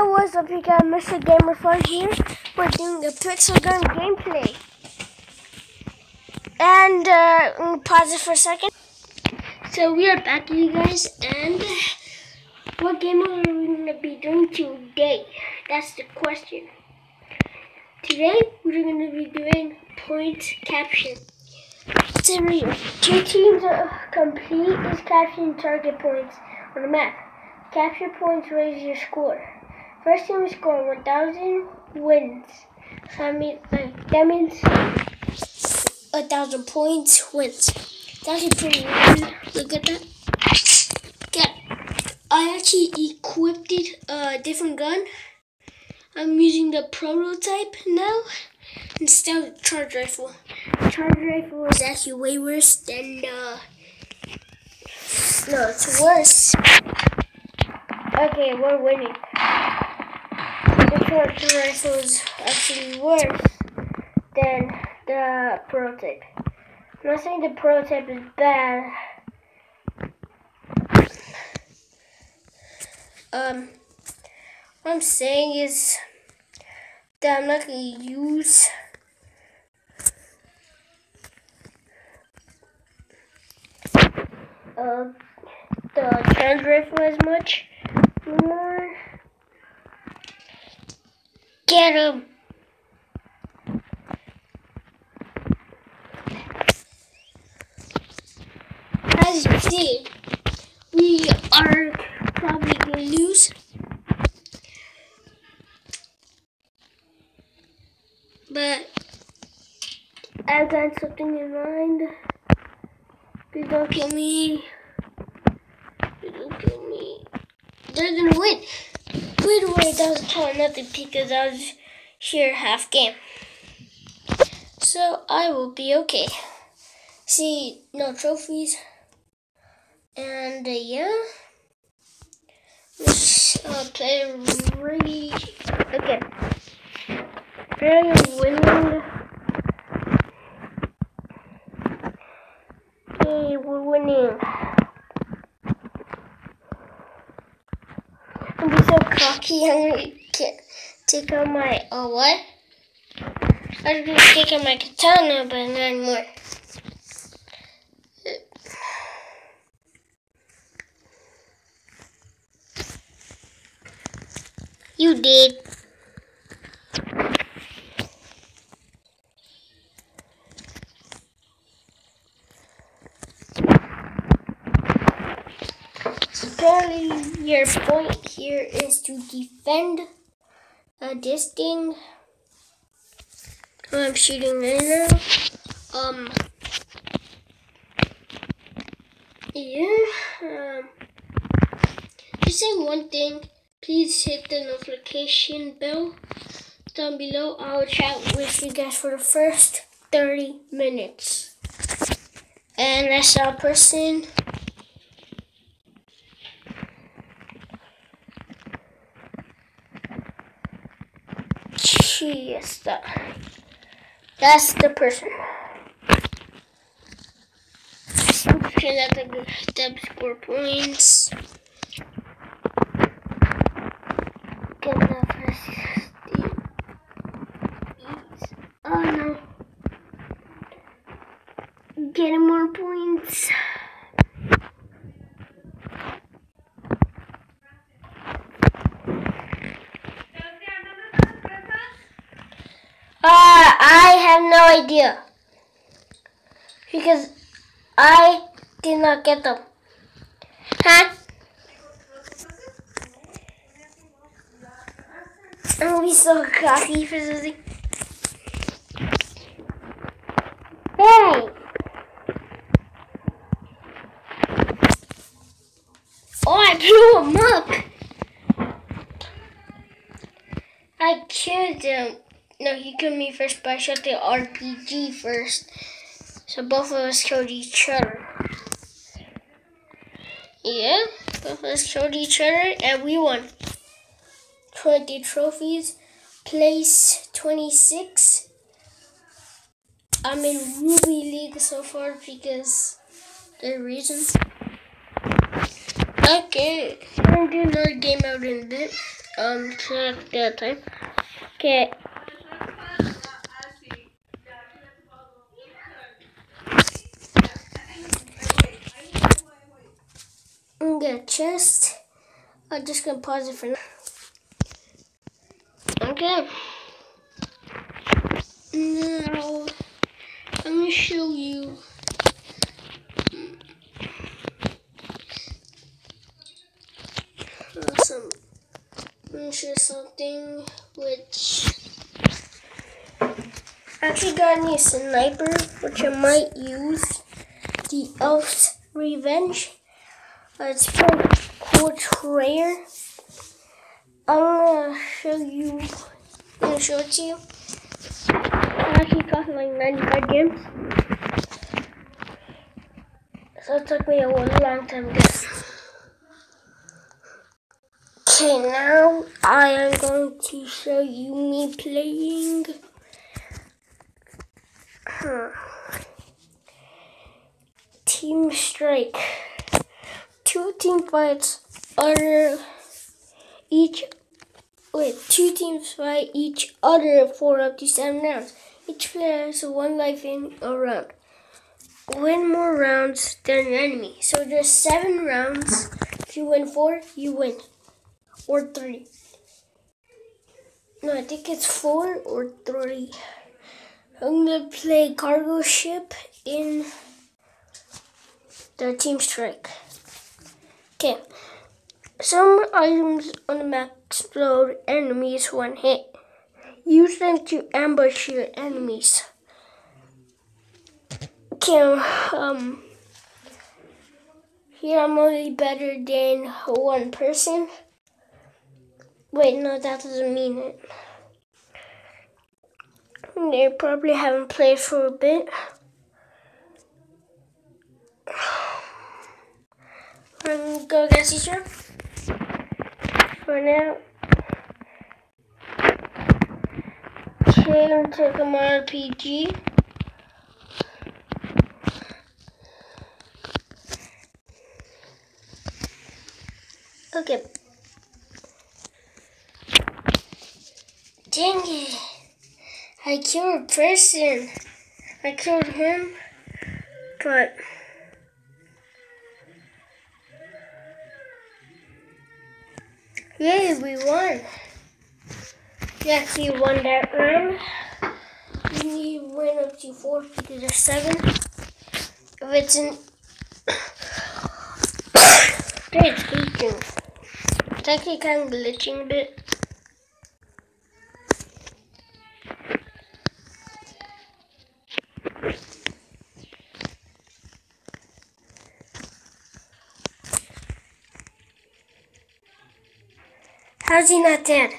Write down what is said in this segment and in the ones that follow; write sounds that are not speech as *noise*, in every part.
Hey, what's up, you guys? Mr. Gamer Fun here. We're doing a Pixel Gun gameplay. And, uh, pause it for a second. So, we are back, you guys, and what game are we gonna be doing today? That's the question. Today, we're gonna be doing point capture. So, two teams complete is capturing target points on the map. Capture points raise your score. First team to score 1,000 wins. So I mean, that means a thousand points wins. That's pretty good. Look at that. Got, I actually equipped it a different gun. I'm using the prototype now instead of charge rifle. Charge rifle is actually way worse than uh no, it's worse. Okay, we're winning. The charge rifle is actually worse than the prototype. I'm not saying the prototype is bad. Um, what I'm saying is that I'm not to use uh, the charge rifle as much more. Get him! As you see, we are probably to lose. But I've got something in mind. Please don't kill me. Please don't kill me. They're gonna win. By the way, that was nothing because I was here half game. So I will be okay. See, no trophies. And uh, yeah. Let's uh, play really again. Very winning. Yay, we're winning. I'm cocky. I'm take out my uh what? I was gonna take out my katana, but not anymore. You did. Your point here is to defend uh, this thing. I'm shooting right now. Um, yeah. Um, just say one thing. Please hit the notification bell down below. I'll chat with you guys for the first 30 minutes. And that's our person. Yes, that. That's the person. Okay, that's a good step score points. Get the first. Oh no. Getting more points. I have no idea. Because I did not get them. Huh? I'm gonna be so cocky for Susie. Hey! Oh, I blew him up! I killed him. No, he killed me first, but I shot the RPG first. So both of us killed each other. Yeah, both of us killed each other, and we won. 20 trophies, place 26. I'm in Ruby League so far because the reason. Okay, I'm gonna do another game out in a bit. um check the time. Okay. Get chest. I'm just gonna pause it for now. Okay. Now I'm gonna show you some something which actually got a new sniper which I might use the Elf's Revenge. It's from Portrayer. I'm gonna show you I'm gonna show it to you. It actually cost like 95 games. So it took me a long time to get Okay, now I am going to show you me playing. Huh. Team Strike. Two team fights are each wait, two teams fight each other for up to seven rounds. Each player has one life in a round. Win more rounds than an enemy. So there's seven rounds. If you win four, you win or three. No, I think it's four or three. I'm gonna play cargo ship in the team strike. Okay. Some items on the map explode enemies when hit. Use them to ambush your enemies. Okay, um, here I'm only better than one person. Wait, no, that doesn't mean it. They probably haven't played for a bit. I'm go against each other. For now. Okay, I'm taking my RPG. Okay. Dang it. I killed a person. I killed him, but Yay, we won. Actually won that round. We need win up to four because there's seven. If it's in *coughs* it's glitching. It's actually kind of glitching a bit. How's he not dead?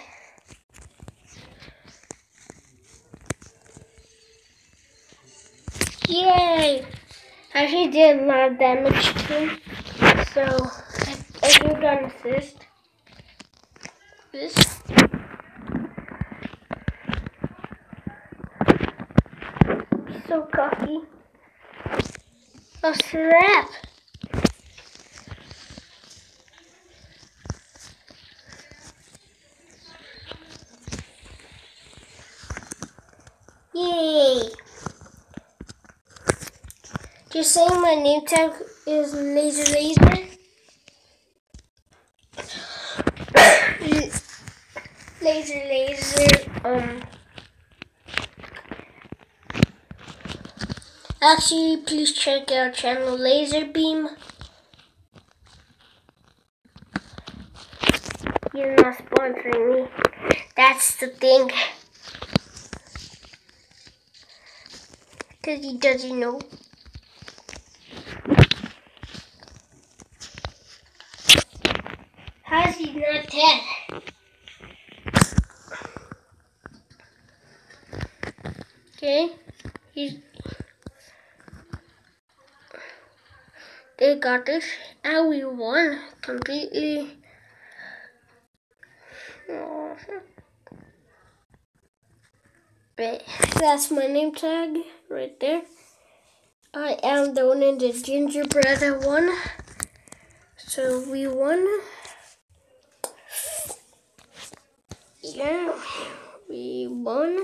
Yay! Actually did a lot of damage to him. So I, I do got an assist. This. So cocky. Oh snap! Yay! Just saying my name tag is Laser Laser. laser Laser, um... Actually, please check out channel Laser Beam. You're not sponsoring me. That's the thing. Because he doesn't know. How's he not dead? Okay, he's. They got this, and we won completely. But that's my name tag right there. I am the one in the gingerbread won. So we won. yeah, we won.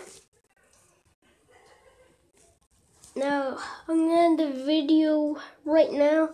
Now, I'm gonna end the video right now.